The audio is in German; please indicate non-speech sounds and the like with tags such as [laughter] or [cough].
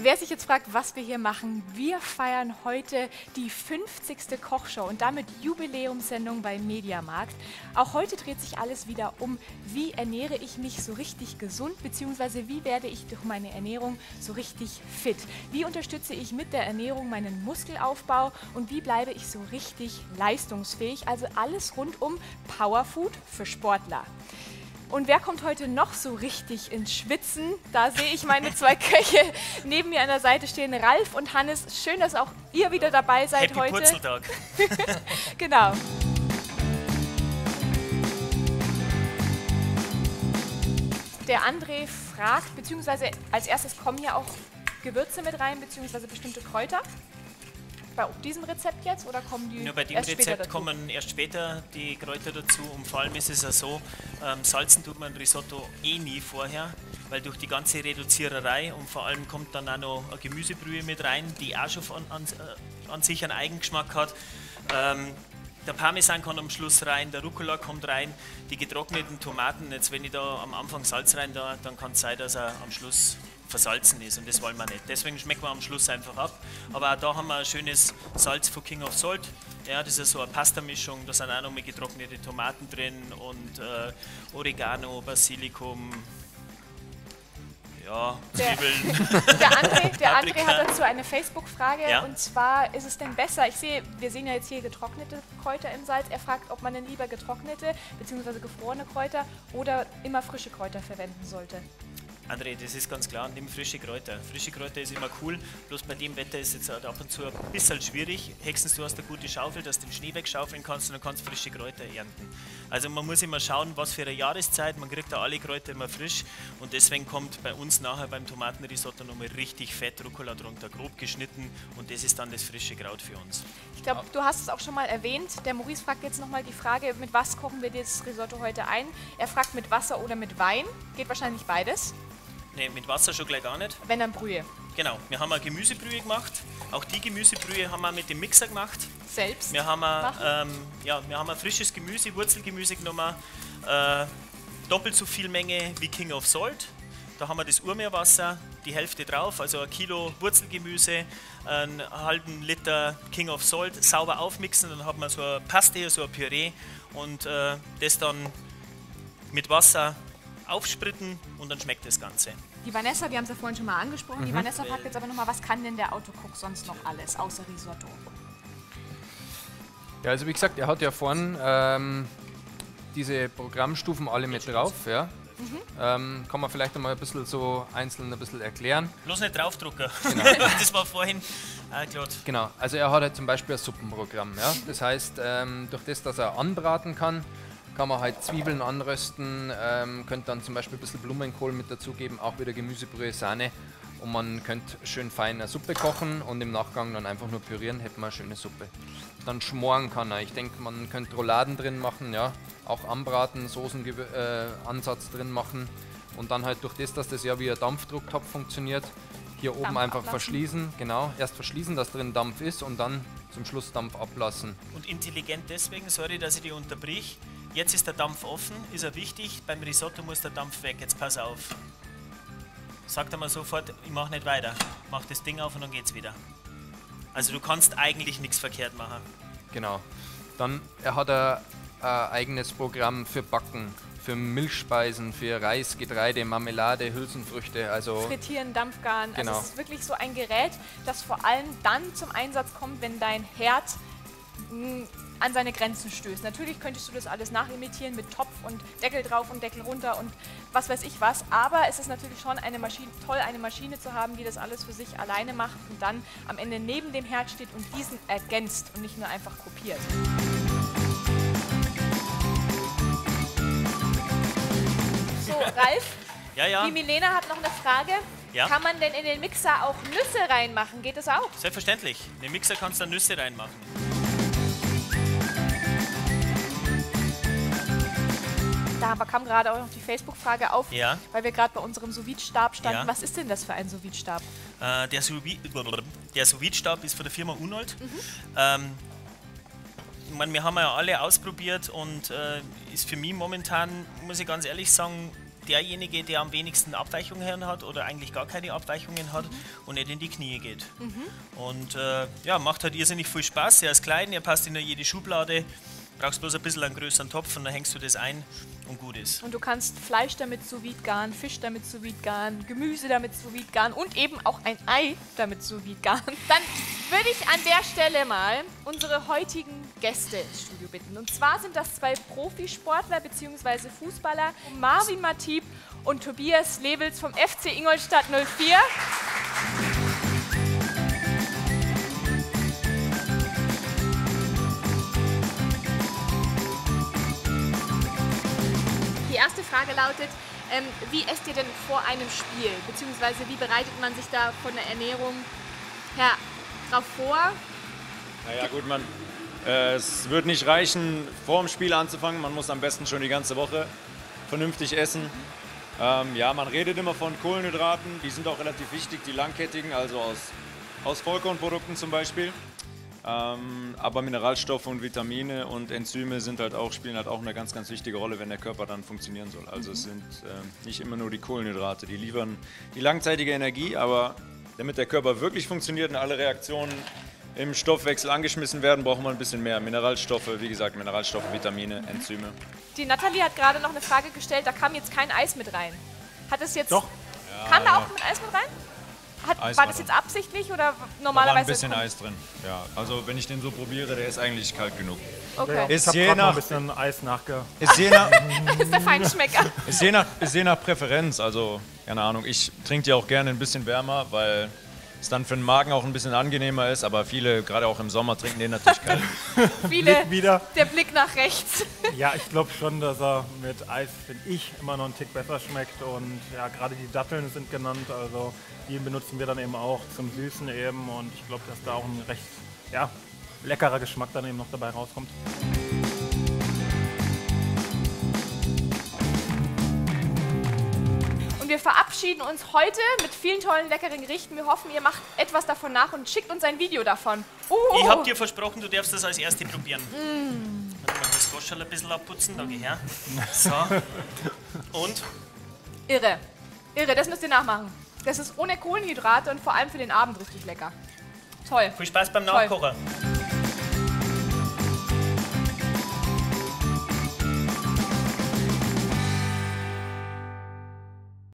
Wer sich jetzt fragt, was wir hier machen, wir feiern heute die 50. Kochshow und damit Jubiläumssendung bei Mediamarkt. Auch heute dreht sich alles wieder um, wie ernähre ich mich so richtig gesund, beziehungsweise wie werde ich durch meine Ernährung so richtig fit. Wie unterstütze ich mit der Ernährung meinen Muskelaufbau und wie bleibe ich so richtig leistungsfähig. Also alles rund um Powerfood für Sportler. Und wer kommt heute noch so richtig ins Schwitzen? Da sehe ich meine zwei [laughs] Köche neben mir an der Seite stehen, Ralf und Hannes. Schön, dass auch ihr wieder dabei seid Happy heute. Purzeltag. [laughs] [laughs] genau. Der André fragt, beziehungsweise als erstes kommen hier auch Gewürze mit rein, beziehungsweise bestimmte Kräuter. Bei diesem Rezept jetzt oder kommen die Nur bei dem Rezept kommen erst später die Kräuter dazu und vor allem ist es ja so, ähm, salzen tut man Risotto eh nie vorher, weil durch die ganze Reduziererei und vor allem kommt dann auch noch eine Gemüsebrühe mit rein, die auch schon an, an, äh, an sich einen Eigengeschmack hat. Ähm, der Parmesan kommt am Schluss rein, der Rucola kommt rein, die getrockneten Tomaten, jetzt wenn ich da am Anfang Salz rein da, dann kann es sein, dass er am Schluss versalzen ist und das wollen wir nicht. Deswegen schmecken wir am Schluss einfach ab. Aber auch da haben wir ein schönes Salz von King of Salt. Ja, das ist so eine Pasta-Mischung, da sind auch noch mal getrocknete Tomaten drin und äh, Oregano, Basilikum, ja, Der- Zwiebeln. [laughs] Der André, der André hat dazu eine Facebook-Frage Ja. und zwar ist es denn besser, ich sehe, wir sehen ja jetzt hier getrocknete Kräuter im Salz, er fragt, ob man denn lieber getrocknete bzw. gefrorene Kräuter oder immer frische Kräuter verwenden sollte. André, das ist ganz klar, nimm frische Kräuter. Frische Kräuter ist immer cool, bloß bei dem Wetter ist es jetzt halt ab und zu ein bisschen schwierig. Hexens, du hast eine gute Schaufel, dass du den Schnee wegschaufeln kannst und dann kannst du frische Kräuter ernten. Also man muss immer schauen, was für eine Jahreszeit, man kriegt da alle Kräuter immer frisch und deswegen kommt bei uns nachher beim Tomatenrisotto nochmal richtig fett Rucola drunter, grob geschnitten und das ist dann das frische Kraut für uns. Ich glaube, du hast es auch schon mal erwähnt. Der Maurice fragt jetzt nochmal die Frage, mit was kochen wir das Risotto heute ein? Er fragt mit Wasser oder mit Wein. Geht wahrscheinlich beides, Ne, mit Wasser schon gleich gar nicht. wenn dann Brühe. Genau, wir haben eine Gemüsebrühe gemacht. Auch die Gemüsebrühe haben wir mit dem Mixer gemacht. Selbst. Wir haben, ein, ähm, ja, wir haben ein frisches Gemüse, Wurzelgemüse genommen, äh, doppelt so viel Menge wie King of Salt. Da haben wir das Urmeerwasser, die Hälfte drauf, also ein Kilo Wurzelgemüse, einen halben Liter King of Salt, sauber aufmixen, dann hat man so eine Paste, so ein Püree und äh, das dann mit Wasser aufspritten und dann schmeckt das Ganze. Die Vanessa, wir haben es ja vorhin schon mal angesprochen, Mhm. die Vanessa fragt jetzt aber nochmal, was kann denn der Autocook sonst noch alles, außer Risotto? Ja, also wie gesagt, er hat ja vorhin ähm, diese Programmstufen alle mit drauf. Ja. Ähm, kann man vielleicht einmal ein bisschen so einzeln ein bisschen erklären. Bloß nicht draufdrucken. [laughs] das war vorhin äh, klar. Genau, also er hat halt zum Beispiel ein Suppenprogramm. Ja? Das heißt, ähm, durch das, dass er anbraten kann, kann man halt Zwiebeln anrösten, ähm, könnte dann zum Beispiel ein bisschen Blumenkohl mit dazugeben, auch wieder Gemüsebrühe, Sahne. Und man könnte schön fein eine Suppe kochen und im Nachgang dann einfach nur pürieren, hätte man eine schöne Suppe. Dann schmoren kann er. Ich denke, man könnte Rouladen drin machen, ja. Auch anbraten, Soßenansatz äh, drin machen. Und dann halt durch das, dass das ja wie ein Dampfdrucktopf funktioniert, hier oben Dampf einfach ablassen. verschließen, genau. Erst verschließen, dass drin Dampf ist und dann zum Schluss Dampf ablassen. Und intelligent deswegen, sorry, dass ich die unterbrich. Jetzt ist der Dampf offen, ist er wichtig. Beim Risotto muss der Dampf weg. Jetzt pass auf. Sagt er mal sofort, ich mache nicht weiter. Mach das Ding auf und dann geht's wieder. Also du kannst eigentlich nichts verkehrt machen. Genau. Dann er hat er ein eigenes Programm für Backen, für Milchspeisen, für Reis, Getreide, Marmelade, Hülsenfrüchte. Also Frittieren, Dampfgaren. Genau. Also es ist wirklich so ein Gerät, das vor allem dann zum Einsatz kommt, wenn dein Herd mh, an seine Grenzen stößt. Natürlich könntest du das alles nachimitieren mit Topf und Deckel drauf und Deckel runter und was weiß ich was, aber es ist natürlich schon eine Maschine, toll, eine Maschine zu haben, die das alles für sich alleine macht und dann am Ende neben dem Herd steht und diesen ergänzt und nicht nur einfach kopiert. So, Ralf, Ja, ja, die Milena hat noch eine Frage. Ja. Kann man denn in den Mixer auch Nüsse reinmachen? Geht das auch? selbstverständlich. In den Mixer kannst du Nüsse reinmachen. Da aber kam gerade auch noch die Facebook-Frage auf, Ja. weil wir gerade bei unserem sous stab standen. Ja. Was ist denn das für ein sous stab Äh, der sous stab ist von der Firma Unold. Ähm, ich meine, wir haben ja alle ausprobiert und äh, ist für mich momentan, muss ich ganz ehrlich sagen, derjenige, der am wenigsten Abweichungen hat oder eigentlich gar keine Abweichungen hat und nicht in die Knie geht. Und äh, ja, macht halt irrsinnig viel Spaß. Er ist klein, er passt in jede Schublade. Brauchst bloß ein bisschen einen größeren Topf und dann hängst du das ein und gut ist. Und du kannst Fleisch damit sous vide garen, Fisch damit sous vide garen, Gemüse damit sous vide garen und eben auch ein Ei damit sous vide garen. [laughs] Dann würde ich an der Stelle mal unsere heutigen Gäste ins Studio bitten. Und zwar sind das zwei Profisportler bzw. Fußballer, Marvin Matip und Tobias Lewels vom FC Ingolstadt 04. Frage lautet, ähm, wie esst ihr denn vor einem Spiel? Beziehungsweise wie bereitet man sich da von der Ernährung her drauf vor? Naja gut, man, äh, es wird nicht reichen, vor dem Spiel anzufangen. Man muss am besten schon die ganze Woche vernünftig essen. Ähm, ja, man redet immer von Kohlenhydraten, die sind auch relativ wichtig, die langkettigen, also aus, aus Vollkornprodukten zum Beispiel. Ähm, aber Mineralstoffe und Vitamine und Enzyme sind halt auch, spielen halt auch eine ganz, ganz wichtige Rolle, wenn der Körper dann funktionieren soll. Also es sind ähm, nicht immer nur die Kohlenhydrate, die liefern die langzeitige Energie, aber damit der Körper wirklich funktioniert und alle Reaktionen im Stoffwechsel angeschmissen werden, braucht man ein bisschen mehr Mineralstoffe, wie gesagt, Mineralstoffe, Vitamine, Enzyme. Die Nathalie hat gerade noch eine Frage gestellt, da kam jetzt kein Eis mit rein. Hat es jetzt. Doch. Kam da auch mit Eis mit rein? Eis war war das drin. jetzt absichtlich oder Da war normalerweise? ein bisschen Eis drin. Ja, also wenn ich den so probiere, der ist eigentlich kalt genug. Okay. Ich Ist habe je noch ein nach, bisschen Eis nachge... ist je nach, [laughs] ist der Feinschmecker. ist je nach, ist je nach Präferenz. Also, keine Ahnung, ich trinke die auch gerne ein bisschen wärmer, weil es dann für den Magen auch ein bisschen angenehmer ist. Aber viele, gerade auch im Sommer, trinken den natürlich kalt. [laughs] Viele. Blick wieder. Der Blick nach rechts. Ja, ich glaube schon, dass er mit Eis, finde ich, immer noch einen Tick besser schmeckt. Und ja, gerade die Datteln sind genannt, also die benutzen wir dann eben auch zum Süßen eben. Und ich glaube, dass da auch ein recht ja, leckerer Geschmack dann eben noch dabei rauskommt. Wir verabschieden uns heute mit vielen tollen, leckeren Gerichten. Wir hoffen, ihr macht etwas davon nach und schickt uns ein Video davon. Uh, Ich hab dir versprochen, du darfst das als Erste probieren. Warte mal, das Goschal ein bisschen abputzen, da geh her. [laughs] So. Und? Irre. Irre, das müsst ihr nachmachen. Das ist ohne Kohlenhydrate und vor allem für den Abend richtig lecker. Toll. Viel Spaß beim Toll. Nachkochen.